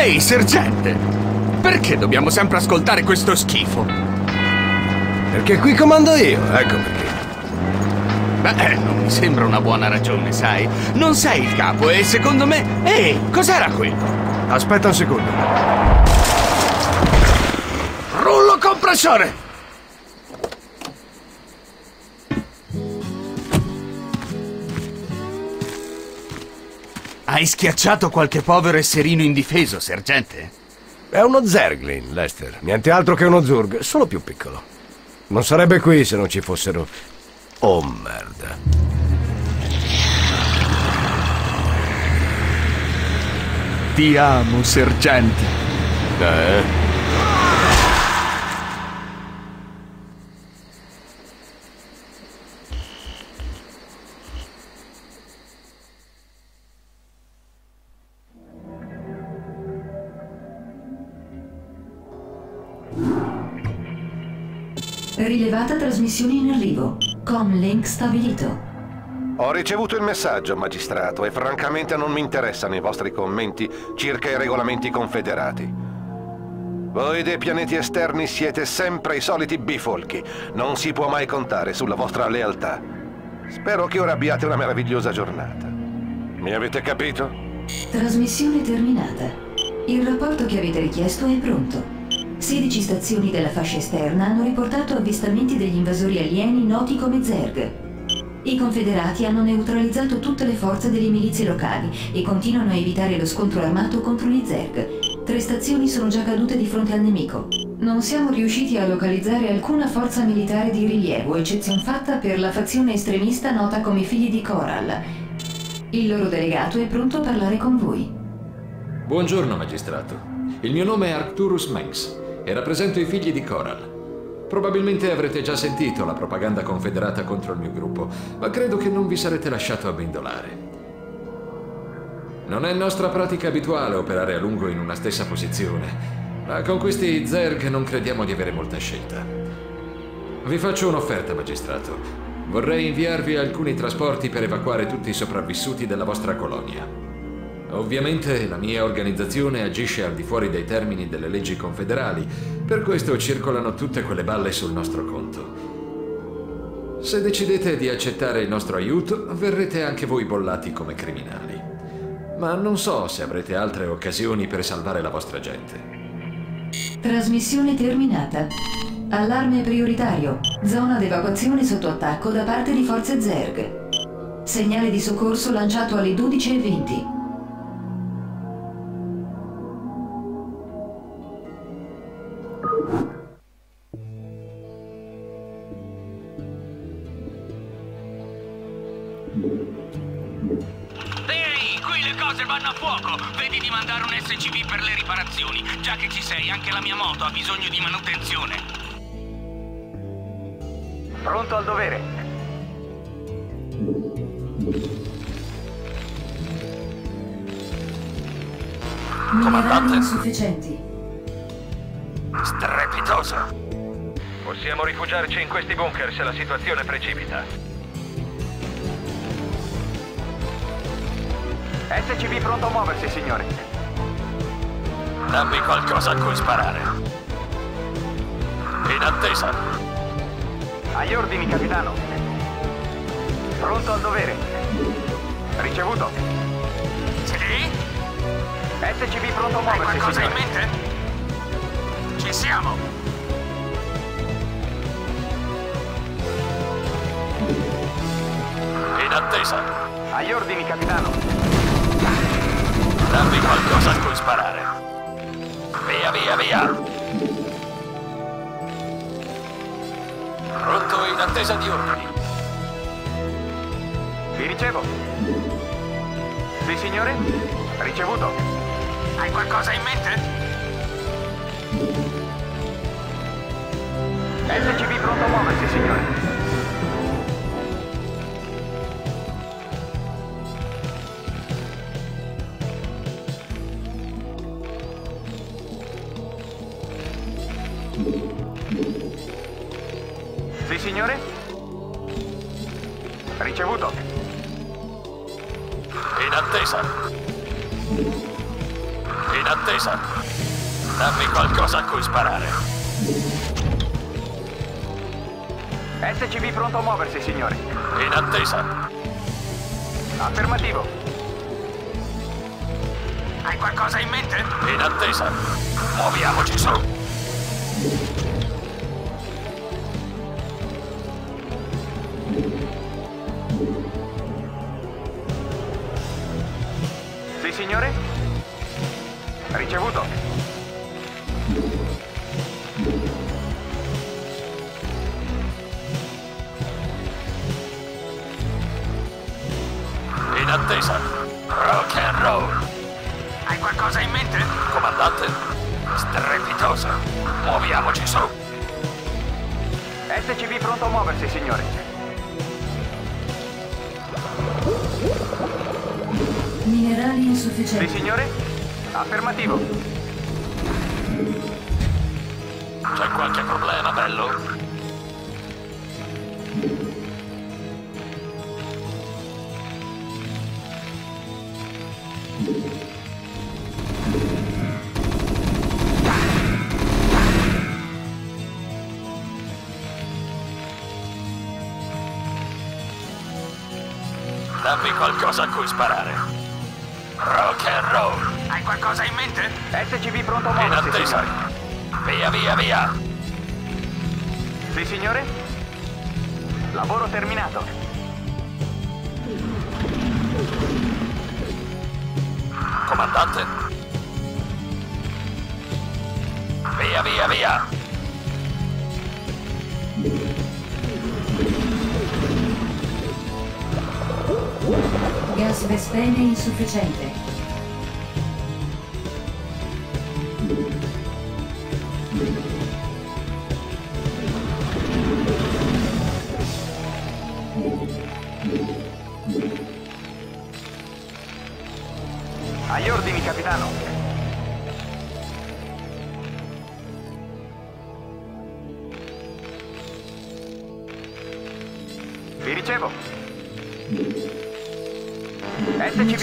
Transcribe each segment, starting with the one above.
Ehi, sergente! Perché dobbiamo sempre ascoltare questo schifo? Perché qui comando io, ecco perché. Beh, non mi sembra una buona ragione, sai? Non sei il capo e secondo me... Ehi, cos'era quello? Aspetta un secondo. Rullo compressore! Hai schiacciato qualche povero esserino indifeso, sergente? È uno Zerglin, Lester. Niente altro che uno Zurg, solo più piccolo. Non sarebbe qui se non ci fossero... Oh, merda. Ti amo, sergente. Eh? Rilevata trasmissione in arrivo. Com link stabilito. Ho ricevuto il messaggio, magistrato, e francamente non mi interessano i vostri commenti circa i regolamenti confederati. Voi dei pianeti esterni siete sempre i soliti bifolchi. Non si può mai contare sulla vostra lealtà. Spero che ora abbiate una meravigliosa giornata. Mi avete capito? Trasmissione terminata. Il rapporto che avete richiesto è pronto. 16 stazioni della fascia esterna hanno riportato avvistamenti degli invasori alieni noti come Zerg. I confederati hanno neutralizzato tutte le forze delle milizie locali e continuano a evitare lo scontro armato contro gli Zerg. Tre stazioni sono già cadute di fronte al nemico. Non siamo riusciti a localizzare alcuna forza militare di rilievo, eccezion fatta per la fazione estremista nota come Figli di Coral. Il loro delegato è pronto a parlare con voi. Buongiorno, magistrato. Il mio nome è Arcturus Mengs e rappresento i figli di Coral. Probabilmente avrete già sentito la propaganda confederata contro il mio gruppo, ma credo che non vi sarete lasciato abbindolare. Non è nostra pratica abituale operare a lungo in una stessa posizione, ma con questi Zerg non crediamo di avere molta scelta. Vi faccio un'offerta, magistrato. Vorrei inviarvi alcuni trasporti per evacuare tutti i sopravvissuti della vostra colonia. Ovviamente la mia organizzazione agisce al di fuori dei termini delle leggi confederali, per questo circolano tutte quelle balle sul nostro conto. Se decidete di accettare il nostro aiuto, verrete anche voi bollati come criminali. Ma non so se avrete altre occasioni per salvare la vostra gente. Trasmissione terminata. Allarme prioritario. Zona d'evacuazione sotto attacco da parte di forze Zerg. Segnale di soccorso lanciato alle 12.20. Ehi, qui le cose vanno a fuoco! Vedi di mandare un SCV per le riparazioni. Già che ci sei, anche la mia moto ha bisogno di manutenzione. Pronto al dovere. Minerali insufficienti. Strepitoso! Possiamo rifugiarci in questi bunker se la situazione precipita. SCV pronto a muoversi, signore. Dammi qualcosa a cui sparare. In attesa. Agli ordini, capitano. Pronto al dovere. Ricevuto. Sì? SCV pronto a Hai muoversi, qualcosa in signore. mente? Ci siamo! In attesa. Agli ordini, capitano. Dammi qualcosa a cui sparare. Via, via, via. Pronto in attesa di ordini. Vi ricevo. Sì, signore? Ricevuto. Hai qualcosa in mente? SCV pronto a muoversi, signore. Signore? Ricevuto. In attesa. In attesa. Dammi qualcosa a cui sparare. SCV pronto a muoversi, signore. In attesa. Affermativo. Hai qualcosa in mente? In attesa. Muoviamoci su. Dammi qualcosa a cui sparare. Rock and roll. Hai qualcosa in mente? SCV pronto a In muoversi, attesa. signore. Via, via, via. Sì, signore? Lavoro terminato. Comandante? Via, via, via. Gas vespene insufficiente.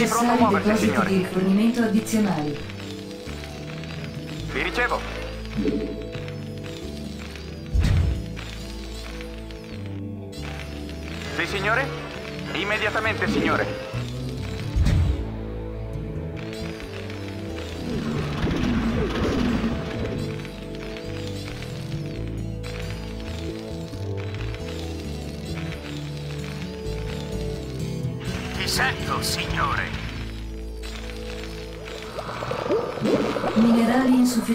Pronto a muoversi, signore. di rifornimento addizionali. Vi ricevo. Sì, signore? Immediatamente, signore.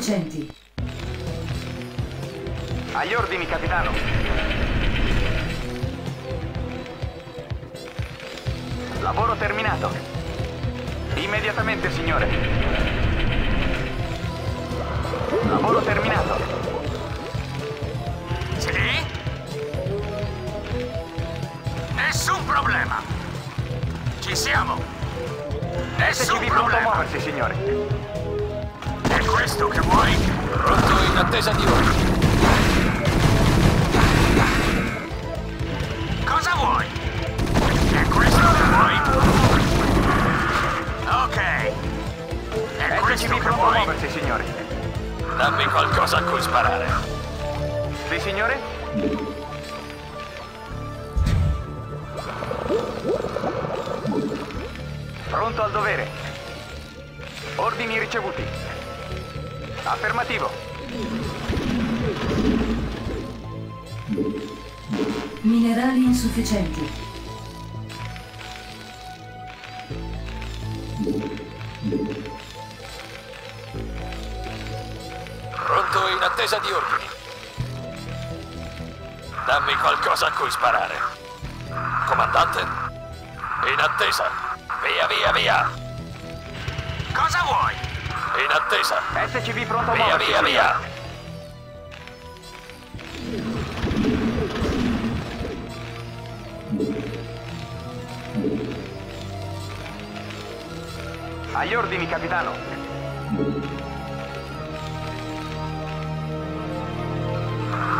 Minerali insufficienti. Agli ordini, capitano. Lavoro terminato. Immediatamente, signore. Lavoro terminato. Sì? Nessun problema. Ci siamo. Nessun SCV pronto a problema. muoversi, signore. Questo che vuoi? Pronto in attesa di ordini. Cosa vuoi? È questo che vuoi? Ok. È questo che vuoi? muoversi, signore. Dammi qualcosa a cui sparare. Sì, signore? Pronto al dovere. Ordini ricevuti. Affermativo. Minerali insufficienti. Pronto in attesa di ordini. Dammi qualcosa a cui sparare. Comandante? In attesa. Via, via, via. Cosa vuoi? In attesa. SCV pronto a Via, muoversi, via, via. Agli ordini, capitano.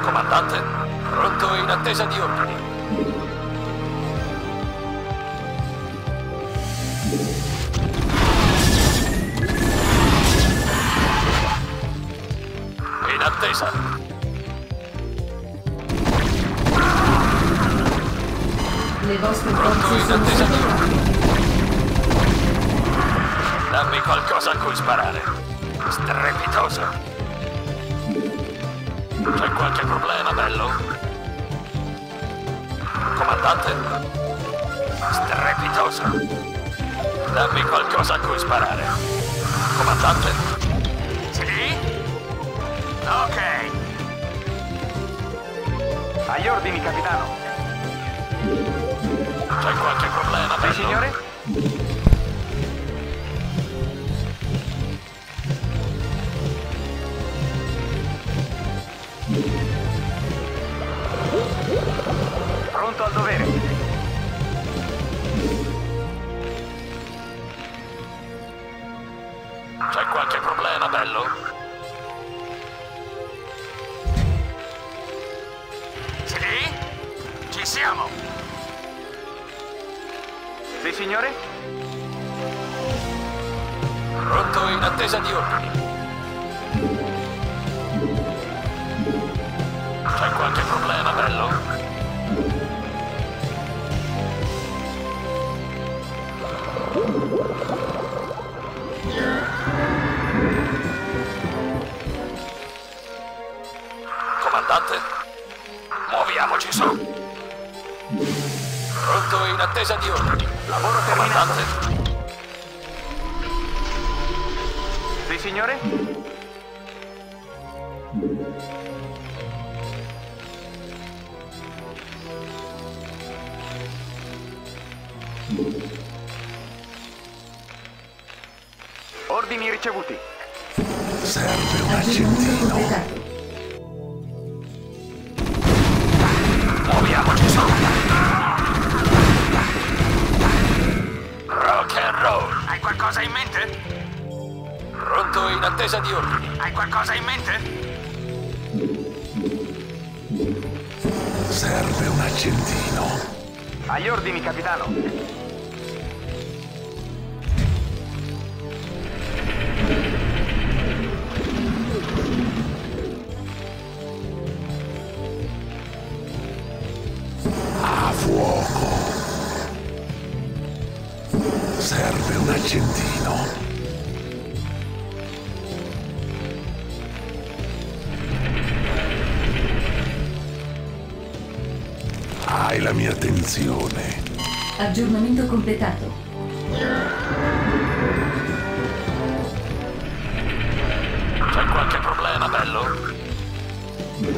Comandante? Pronto in attesa di ordini. In attesa. Le vostre Pronto in attesa di. Dammi qualcosa a cui sparare. Strepitoso. C'è qualche problema, bello? Comandante? Strepitoso. Dammi qualcosa a cui sparare. Comandante? Ok. Agli ordini, capitano. C'è qualche problema? Sì, signore? Pronto al dovere. C'è qualche problema, bello? Siamo. Sì, signore? Pronto in attesa di ordini. C'è qualche problema, bello? Comandante? Muoviamoci su. Attesa di ordini. Lavoro terminato. Comandante? Sì, signore? Ordini ricevuti. Aggiornamento completato. Muoviamoci qualcosa in mente? Pronto in attesa di ordini. Hai qualcosa in mente? Serve un accendino. Agli ordini, capitano. Accendino. Hai la mia attenzione. Aggiornamento completato. C'è qualche problema, bello?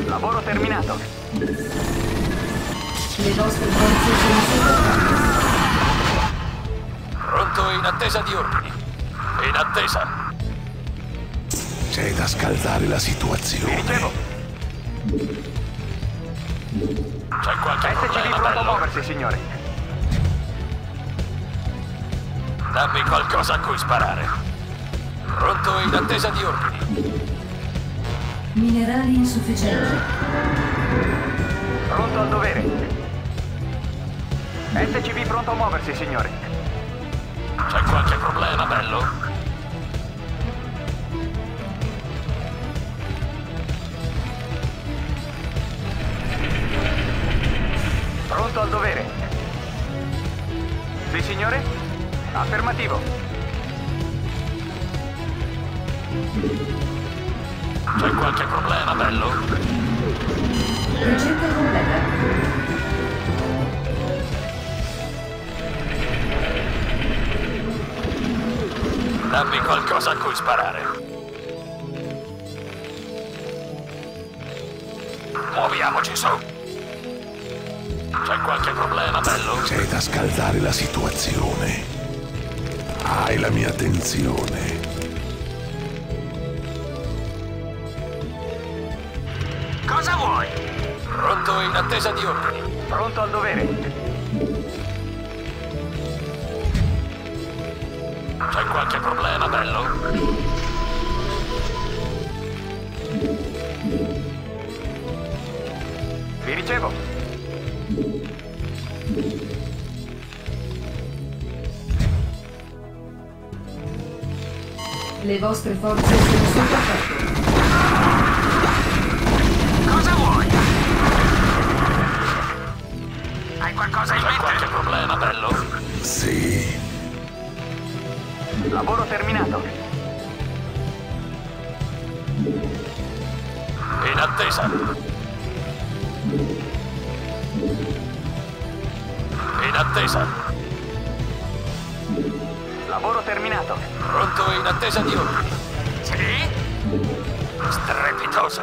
Lavoro terminato. Le vostre forze sono sotto. Pronto in attesa di ordini. In attesa. C'è da scaldare la situazione. Ricevo. C'è qualche SCV problema, pronto a bello? muoversi, signore. Dammi qualcosa a cui sparare. Pronto in attesa di ordini. Minerali insufficienti. Pronto al dovere. SCV pronto a muoversi, signore. Problema, bello? Pronto al dovere. Sì, signore? Affermativo. C'è qualche problema, bello? Ricerca completa. Dammi qualcosa a cui sparare. Muoviamoci su. C'è qualche problema, bello? C'è da scaldare la situazione. Hai la mia attenzione. Cosa vuoi? Pronto in attesa di ordini. Pronto al dovere. quello? Vi ricevo. Le vostre forze sono sotto attacco. Cosa vuoi? Hai qualcosa in mente? C'è qualche problema, bello? Sì. Lavoro terminato. In attesa. In attesa. Lavoro terminato. Pronto in attesa di ordini. Sì? Strepitoso.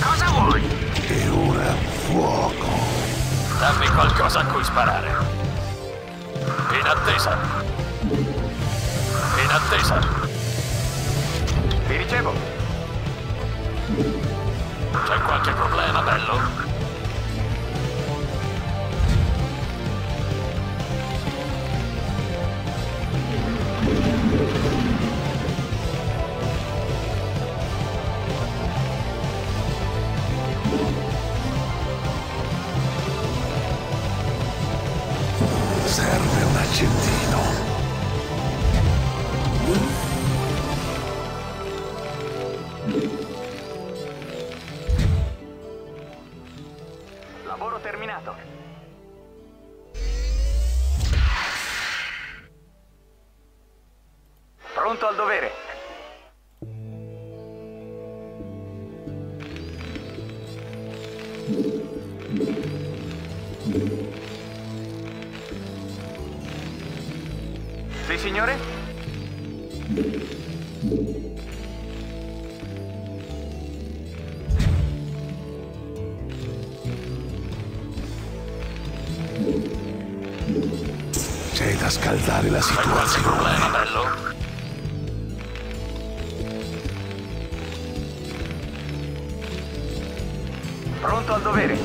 Cosa vuoi? E ora fuoco. Dammi qualcosa a cui sparare. In attesa. Attesa. Vi ricevo. C'è qualche problema, bello? Da scaldare la situazione. problema, bello? Pronto al dovere.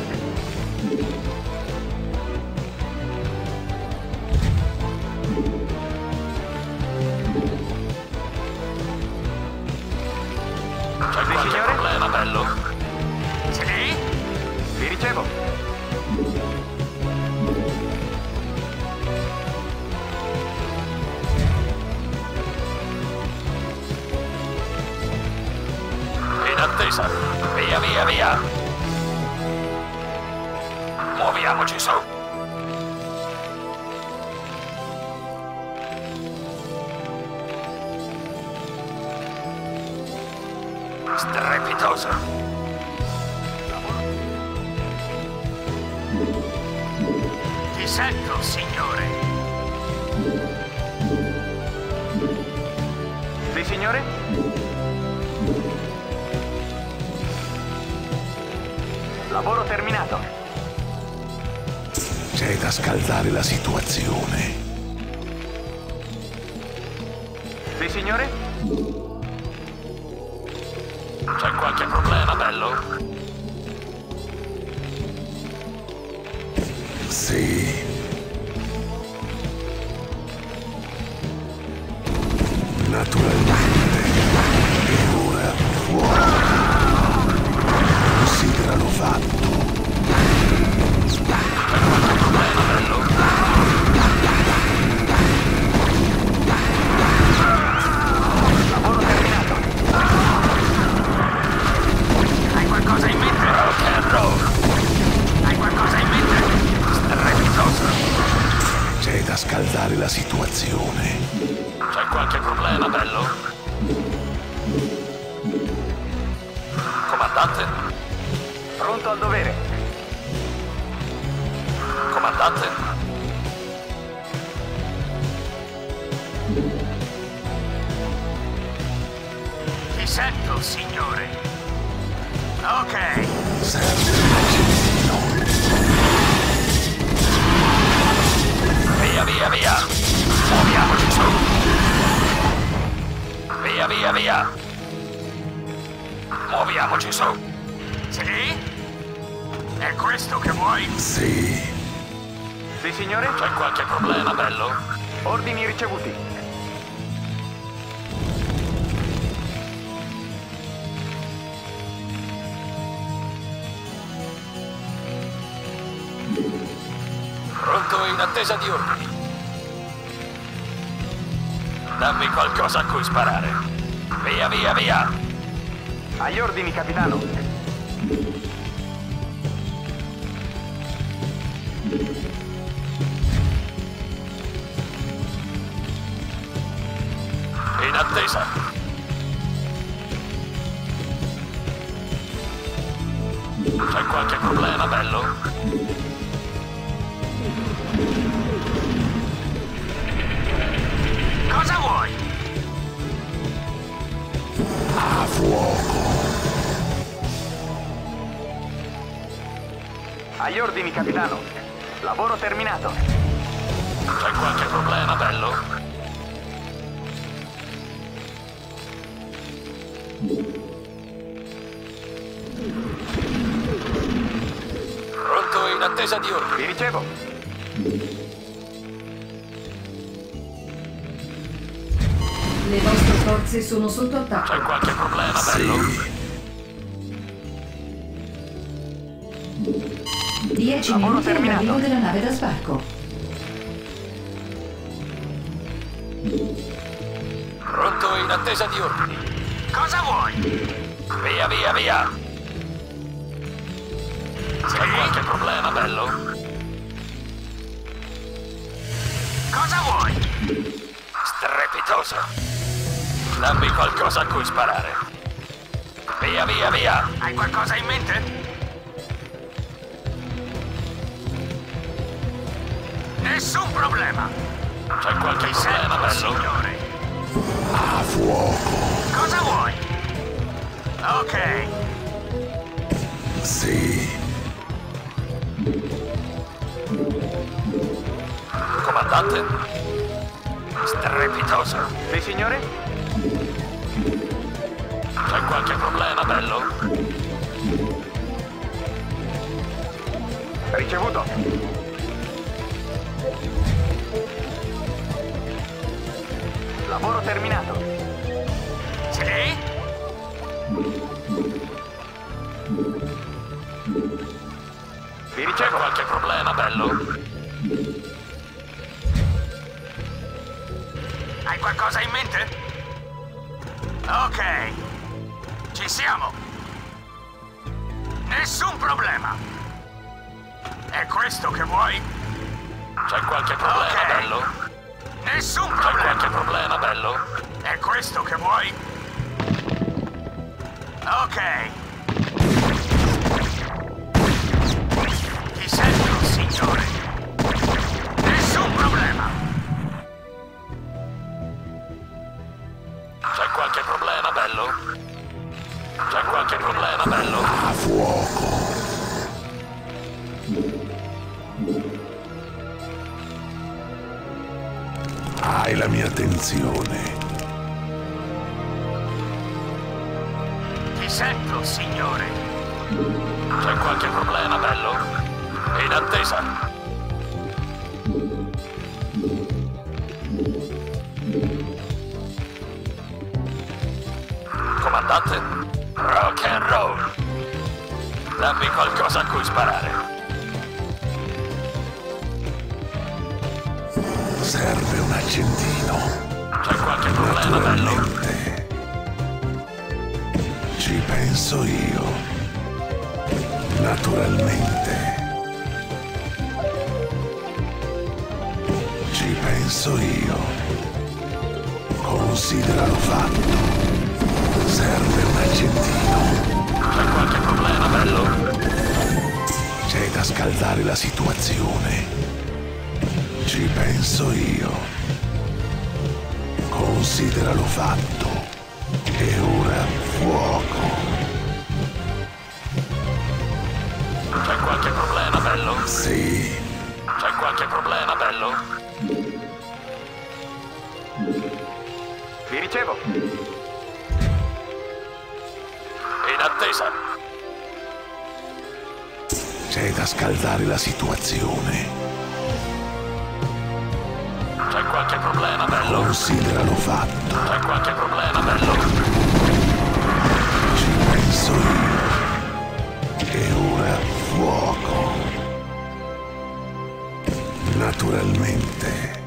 Strepitoso. Ti sento, signore. Sì, signore? Lavoro terminato. C'è da scaldare la situazione. Sì, signore? Problema, bello? Sì. Attesa di ordini. Dammi qualcosa a cui sparare. Via, via, via. Agli ordini, capitano. Bello? Pronto in attesa di ordini. Vi ricevo. Le vostre forze sono sotto attacco. C'è qualche problema, bello? Dieci Lavoro minuti terminato. all'arrivo della nave da sbarco. Attesa di ordini. Cosa vuoi? Via, via, via! C'è qualche problema, bello? Cosa vuoi? Strepitoso! Dammi qualcosa a cui sparare. Via, via, via! Hai qualcosa in mente? Nessun problema. C'è qualche Ti problema, bello? signore. A fuoco. Cosa vuoi? Ok. Sì. Comandante? Strepitoso! Sì, signore? C'è qualche problema, bello? Ricevuto. Lavoro terminato. Sì? Vi ricevo. qualche problema, bello? Hai qualcosa in mente? Ok. Ci siamo. Nessun problema. È questo che vuoi? C'è qualche problema, Ok. bello? Nessun C'è qualche problema. problema, bello? È questo che vuoi? Ok. Attenzione. Ti sento, signore. C'è qualche problema, bello? In attesa. Comandante? Rock and roll. Dammi qualcosa a cui sparare. Serve un accendino. C'è qualche problema, bello? Naturalmente. Ci penso io. Naturalmente. Ci penso io. Consideralo fatto. Serve un accendino. C'è qualche problema, bello? C'è da scaldare la situazione. Ci penso io. Consideralo fatto. E ora fuoco. C'è qualche problema, bello? Sì, C'è qualche problema, bello? Vi ricevo. In attesa. c'è da scaldare la situazione. C'è qualche problema, bello? Consideralo fatto. C'è qualche problema, bello? Ci penso io. E ora fuoco. Naturalmente.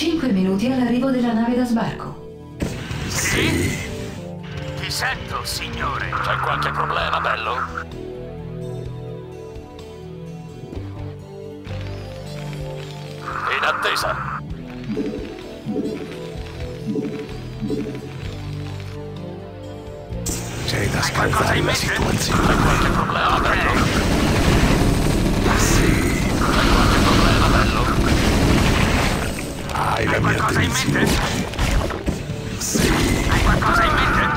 5 minuti all'arrivo della nave da sbarco. Sì? Ti sento, signore. C'è qualche problema, bello? In attesa. C'è da scaldare la situazione. Qualche problema, bello? Hai la mia qualcosa in mente? attenzione. Sì, Hai qualcosa in mente?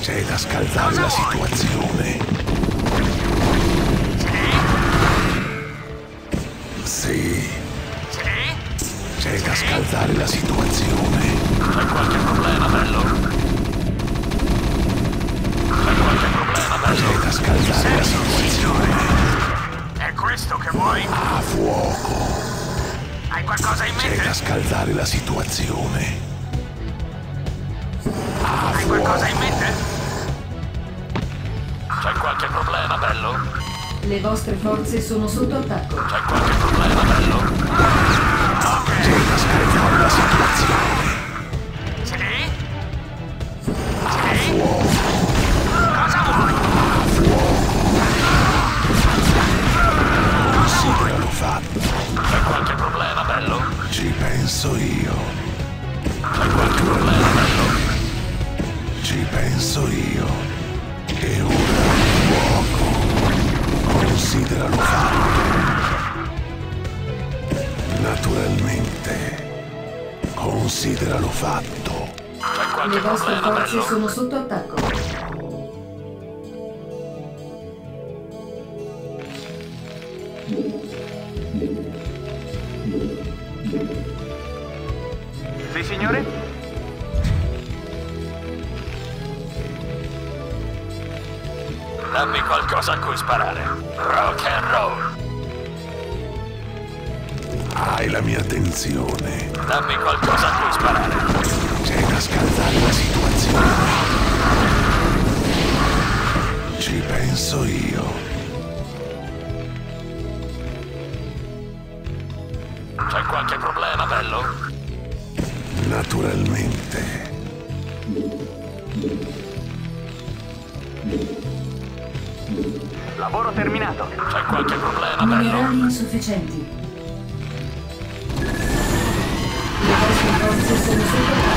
c'è da scaldare la situazione. Scaldare la situazione. C'è qualche problema, bello? C'è qualche problema, bello? Da scaldare la situazione. È questo che vuoi? A fuoco. Hai qualcosa in mente? scaldare la situazione. A Hai qualcosa in fuoco. mente? C'è qualche problema, bello? Le vostre forze sono sotto attacco. C'è qualche problema, bello? La situazione. Fatto. Le vostre forze sono sotto attacco. Sì, signore? Dammi qualcosa a cui sparare. Rock and roll. Hai la mia attenzione. Dammi qualcosa a cui sparare. C'è da scaldare la situazione. Ci penso io. C'è qualche problema, bello? Naturalmente. Lavoro terminato. C'è qualche problema, bello? Minerali insufficienti. Vostre forze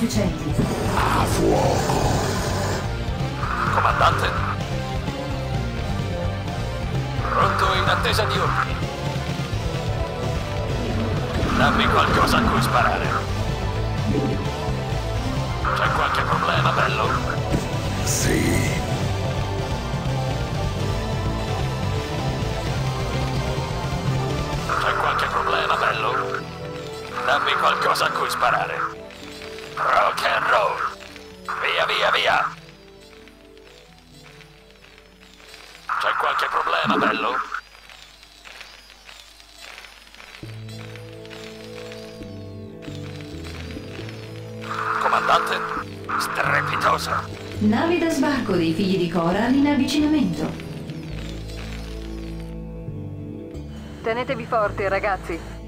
insufficienti. A fuoco. Comandante? Pronto in attesa di ordini. Dammi qualcosa a cui sparare. C'è qualche problema, bello? Sì. C'è qualche problema, bello? Dammi qualcosa a cui sparare. Rock and roll. Via, via, via. C'è qualche problema, bello? Comandante? Strepitosa. Navi da sbarco dei figli di Coral in avvicinamento. Tenetevi forti, ragazzi.